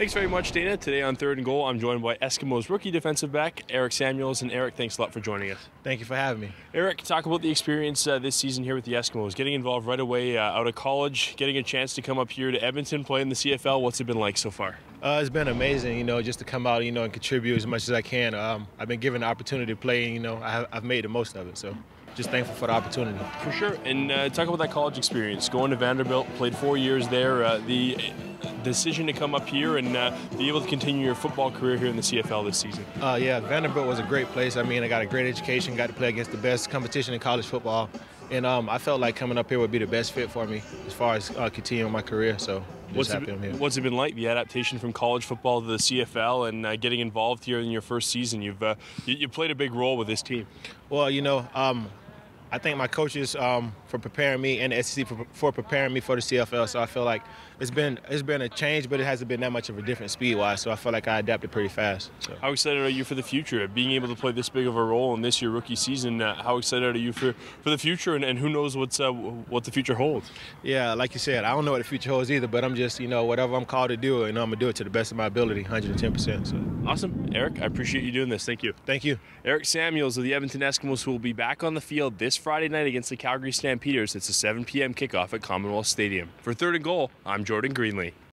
Thanks very much, Dana. Today on Third and Goal, I'm joined by Eskimos rookie defensive back Eric Samuels. And Eric, thanks a lot for joining us. Thank you for having me. Eric, talk about the experience uh, this season here with the Eskimos. Getting involved right away uh, out of college, getting a chance to come up here to Edmonton, play in the CFL. What's it been like so far? Uh, it's been amazing, you know, just to come out, you know, and contribute as much as I can. Um, I've been given the opportunity to play, and, you know, I have, I've made the most of it. So just thankful for the opportunity. For sure. And uh, talk about that college experience. Going to Vanderbilt, played four years there. Uh, the decision to come up here and uh, be able to continue your football career here in the CFL this season. Uh, yeah, Vanderbilt was a great place. I mean, I got a great education, got to play against the best competition in college football. And um, I felt like coming up here would be the best fit for me as far as uh, continuing my career. So what's it, what's it, been like the adaptation from college football to the CFL and uh, getting involved here in your first season? You've uh, you, you, played a big role with this team. Well, you know, um, I thank my coaches um, for preparing me and the SEC for, for, preparing me for the CFL. So I feel like it's been it's been a change, but it hasn't been that much of a different speed wise. So I feel like I adapted pretty fast. So. How excited are you for the future? Being able to play this big of a role in this year rookie season, uh, how excited are you for, for the future? And, and who knows what's uh, what the future holds? Yeah, like you said, I don't know what the future holds either. But I'm just you know whatever I'm called to do, and I'm gonna do it to the best of my ability, 110 percent. So awesome, Eric. I appreciate you doing this. Thank you. Thank you, Eric Samuels of the Edmonton Eskimos, who will be back on the field this Friday night against the Calgary Stampeders. It's a 7 p.m. kickoff at Commonwealth Stadium. For third and goal, I'm Jordan Greenly.